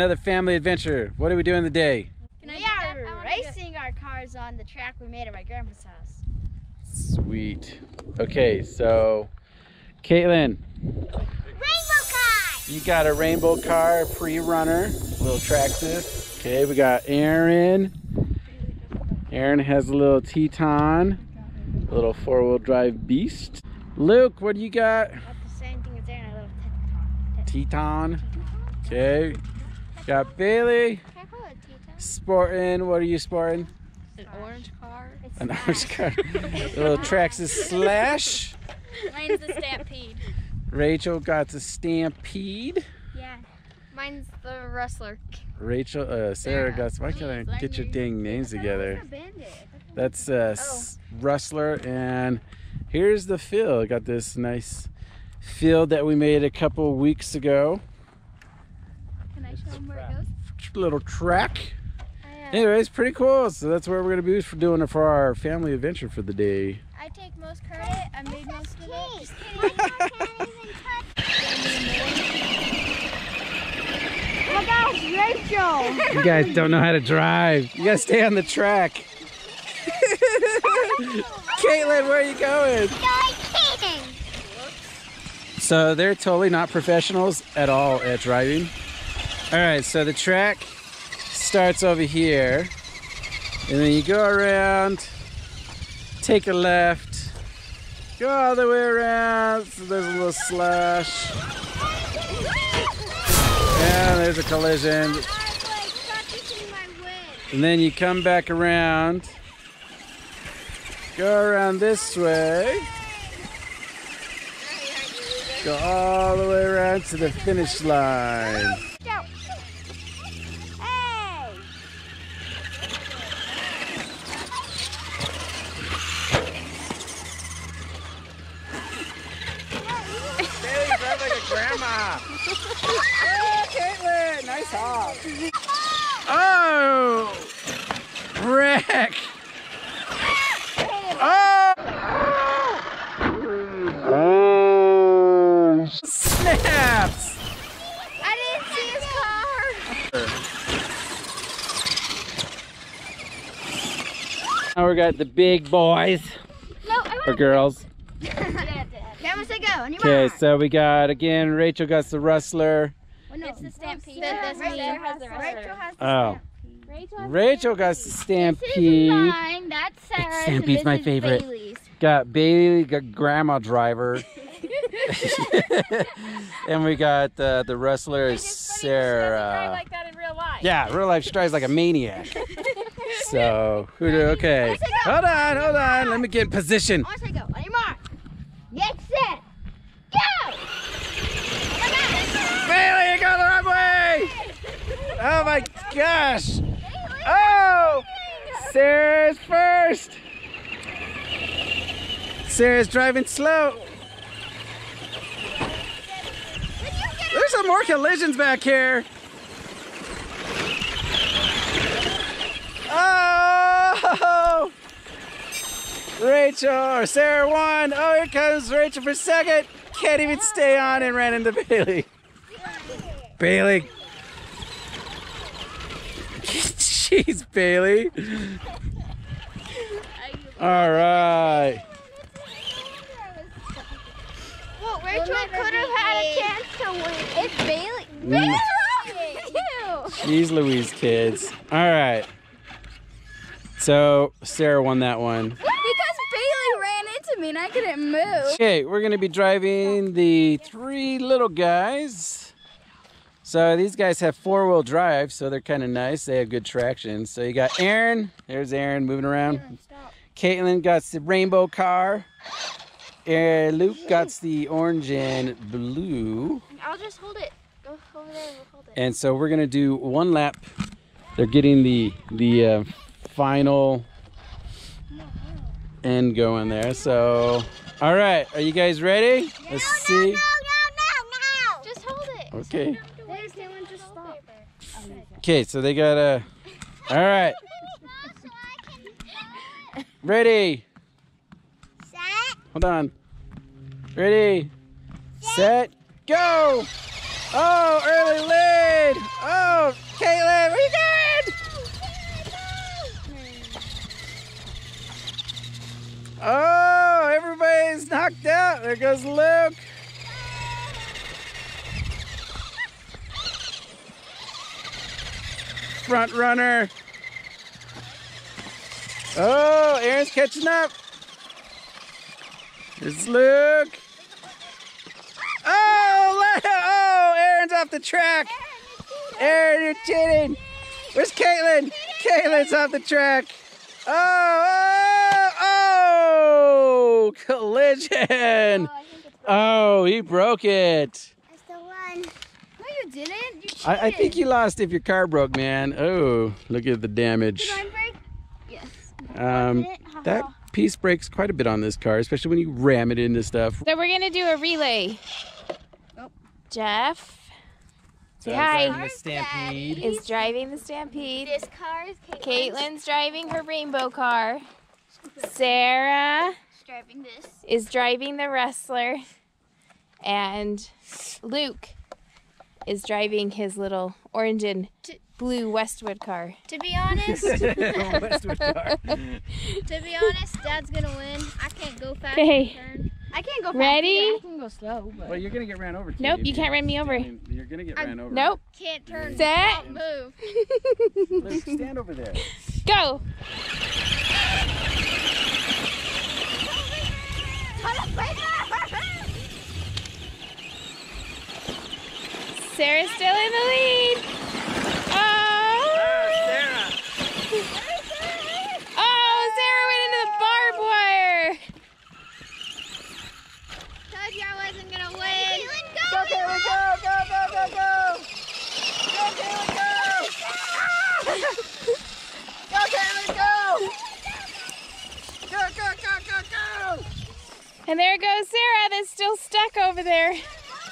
another family adventure. What are we doing today? Can we do are I wanna do it. racing our cars on the track we made at my grandpa's house. Sweet. Okay, so Caitlin, Rainbow car! you got a rainbow car pre-runner, little Traxxas. Okay, we got Aaron. Aaron has a little Teton, a little four-wheel drive beast. Luke, what do you got? Got the same thing as Aaron, a little Teton. Teton. Okay. Got Bailey. Can I call it Teton? Sporting. What are you sporting? An orange car. It's An orange car. A little Traxxas Slash. Mine's the Stampede. Rachel got the Stampede. Yeah. Mine's the Rustler. Rachel, uh, Sarah Sarah. got. Why can't I get your dang names together? That's uh, S- Rustler, and here's the field. Got this nice field that we made a couple weeks ago. Can I show them where it goes? Little track. I, Anyways, pretty cool. So that's where we're gonna be for doing it for our family adventure for the day. I take most credit. I made most of it. Just Oh my gosh, Rachel! You guys don't know how to drive. You gotta stay on the track. Caitlin, where are you going? So they're totally not professionals at all at driving. All right, so the track starts over here, and then you go around, take a left, go all the way around. So there's a little slash, and there's a collision. And then you come back around, go around this way, go all the way around to the finish line. Hey! Bailey drives like a grandma. oh, Caitlin, nice hop. Oh, wreck. Oh. Oh, snaps. I didn't see his car! Now we got the big boys No, I or girls. Camera say go, on your Okay, so we got again. Rachel got the rustler. Well, no, It's the Stampede. Rachel has me. the Has the Rachel has the Oh, Rachel Rachel got the This is stampede. mine, that's Sarah's, Stampede's and my this is favorite. Bailey's. Got Bailey, got Grandma Driver, and we got uh, the Rustler is Sarah. like that in real life. Yeah, real life she drives like a maniac. So who do? Okay, hold on, hold on. Let me get in position. I want to say go, on your mark. Get set, go! Bailey, you go the wrong way. Oh my gosh. Oh, Sarah's first. Sarah's driving slow. There's some more collisions back here. Oh! Rachel or Sarah won. Oh, here comes Rachel for second. Can't even stay on and ran into Bailey. Bailey. Jeez, Bailey. All right. Well, Rachel could have had a chance to win. It's Bailey. Mm. Bailey's wrong with you. Jeez Louise, kids. All right. So Sarah won that one. Because Bailey ran into me and I couldn't move. Okay, we're gonna be driving the three little guys. So these guys have four-wheel drive, so they're kind of nice. They have good traction. So you got Aaron. There's Aaron moving around. Caitlin got the rainbow car. Uh, Luke got the orange and blue. I'll just hold it. Go over there and we'll hold it. And so we're gonna do one lap. They're getting the the uh, final end going there. So, all right, are you guys ready? Let's see. Just hold it. Okay. Okay, so they got a. All right. Ready. Set. Hold on. Ready. Set. set go. Oh, early lead. Oh, Caitlin, where you going? Oh, everybody's knocked out. There goes Luke. Front runner. Oh, Aaron's catching up. There's Luke. Oh, oh, Aaron's off the track. Aaron, you're cheating. Where's Caitlin? Caitlin's off the track. Oh, oh, oh, collision. Oh, oh he broke it. Didn't. You cheated. I, I think you lost if your car broke, man. Oh, look at the damage. Did mine break? Yes. Um, that piece breaks quite a bit on this car, especially when you ram it into stuff. So we're gonna do a relay. Oh. Jeff So Hi. driving the Stampede. is driving the Stampede. This car is Caitlin's. Caitlin's driving her rainbow car. Sarah driving this. is driving the Rustler. And Luke is driving his little orange and blue Westwood car. To be honest, Westwood car. to be honest, Dad's gonna win. I can't go fast. Okay. I can't go fast. Ready? I can go slow, but. Well, you're gonna get ran over. Katie, Nope, if you can't run me over. You're gonna get ran over. Nope. Can't turn. Set. Don't move. Luke, stand over there. Go. Sarah's still in the lead. Oh. Oh, Sarah went into the barbed wire. Told you I wasn't gonna win. Go, Caitlin, go, go, go, go, go! Go, Caitlin, go! Go, Caitlin, go! Go, go, go, go, go! And there goes Sarah that's still stuck over there.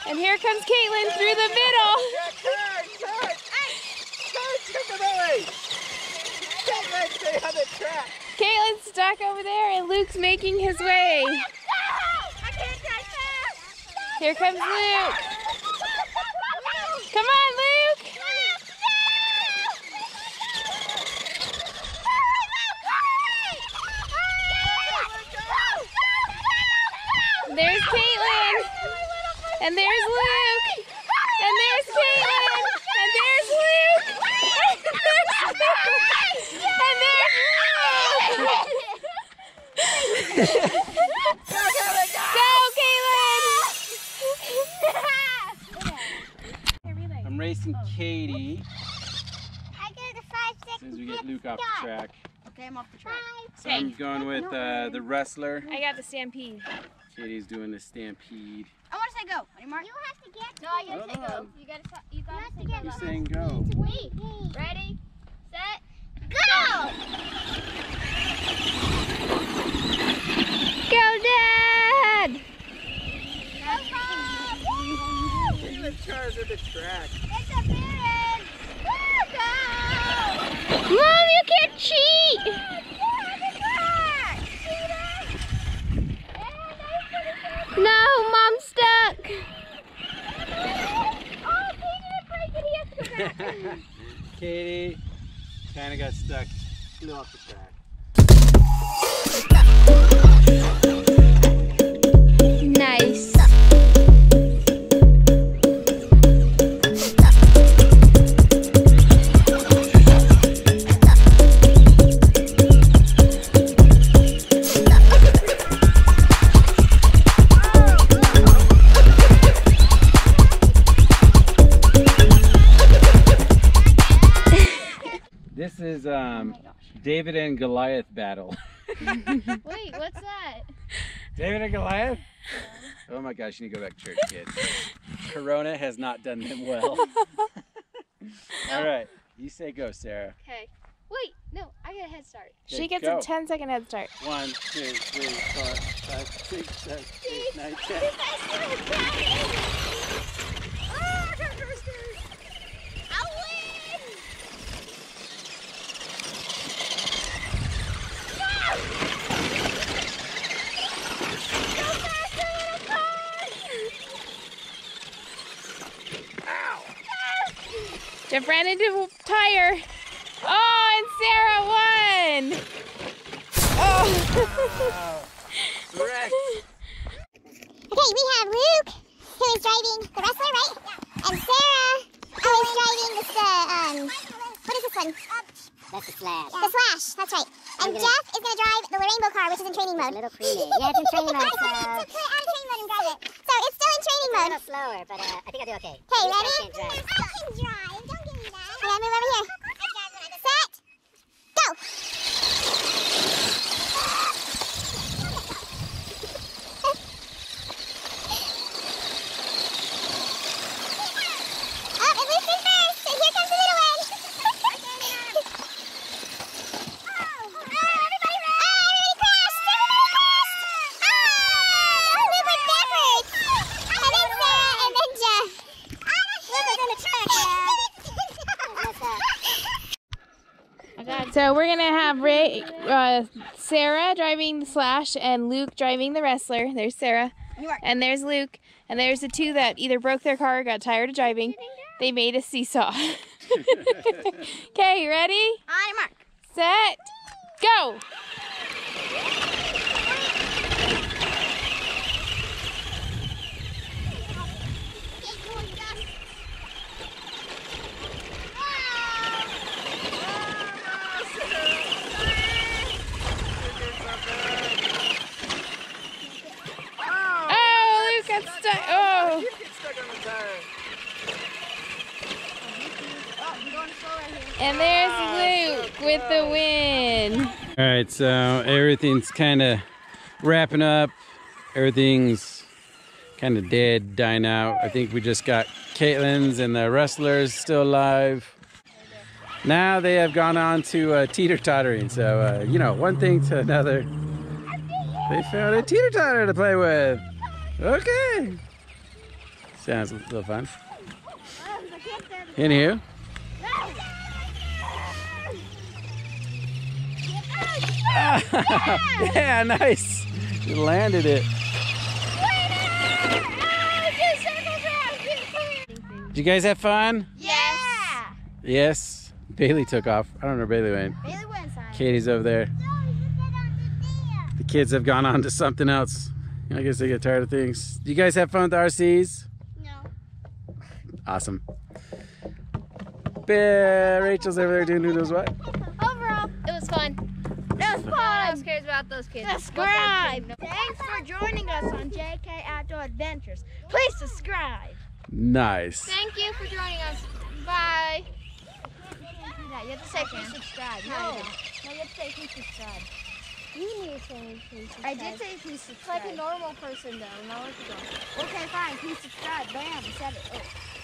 And here comes Caitlin through the middle. Turn, turn! Turn, turn the! Caitlin, on the track! Caitlin's stuck over there and Luke's making his way. I can't catch that. Here comes Luke. Come on, Luke. There's Caitlin. And there's Luke. And there's Caitlin. And there's Luke. And there's Luke. Go, Caitlin. I'm racing Katie I get the five, as six, soon as we get Luke off the track. Okay, I'm off the track. So I'm going with uh, the Rustler. I got the stampede. Katie's doing the stampede. I want to say go. Any more? You have to get. No, I gotta say go. You gotta. You gotta have say to get go. Who's saying go? Wait. Ready, set, go! Go, Dad. Caitlin's car's at the track. It's a parent. Go! Mom, you can't cheat. No, Mom's stuck. Katie kind of got stuck. Flew off the track. David and Goliath battle. Wait, what's that? David and Goliath? Oh my gosh, you need to go back to church, kids. Corona has not done them well. All right, you say go, Sarah. Okay. Wait, no, I get a head start. She gets go. a 10 second head start. One, two, three, four, five, six, seven, eight, nine, ten. Oh, I got first I'll win! Go faster, little car! Jeff ran into a tire. Oh, and Sarah won. Oh. Correct. Okay, we have Luke, who is driving the Rustler, right? And Sarah, who is driving the, uh, um, what is this one? That's the slash. The Slash, that's right. And gonna- Jeff is going to drive the rainbow car, which is in training mode. Little creamy. Yeah, it's in training mode, I so wanted to put out of training mode and drive it. So it's still in training a mode. A little slower, but uh, I think I'll do okay. Okay, These guys ready? can't drive. I can drive. Don't give me that. Okay, move over here. Set. Go. Up, and Luke is first. And here comes the little one. Oh, everybody ran. Oh, everybody crashed. Everybody crashed. Oh, Luke went backwards. And then Sarah, and then Jeff. Luke was in the truck. That's, uh, So we're gonna have Ray, uh, Sarah driving the slash and Luke driving the Rustler. There's Sarah, and there's Luke, and there's the two that either broke their car or got tired of driving. They made a seesaw. Okay, you ready? On mark. Set, go. Oh, Luke got stuck. Oh. And with the win. All right, so everything's kind of wrapping up. Everything's kind of dead, dying out. I think we just got Caitlin's and the Rustlers still alive. Now they have gone on to uh, teeter tottering. So, uh, you know, one thing to another. They found a teeter totter to play with. Okay. Sounds a little fun. Anywho. yeah, nice. You landed it. Did you guys have fun? Yeah. Yes. Bailey took off. I don't know where Bailey went. Bailey went inside. Katie's over there. The kids have gone on to something else. I guess they get tired of things. Do you guys have fun with the RCs? No. Awesome. Bear, Rachel's over there doing who knows what. else cares about those kids? Subscribe. Thanks for joining us on JK Outdoor Adventures. Please subscribe. Nice. Thank you for joining us. Bye. You have to say please subscribe. No. No, you have to say please subscribe. You need to say please subscribe. I did say please subscribe. Like a normal person though, not like a dog. Okay, fine. Please subscribe. Bam. I said it. Oh.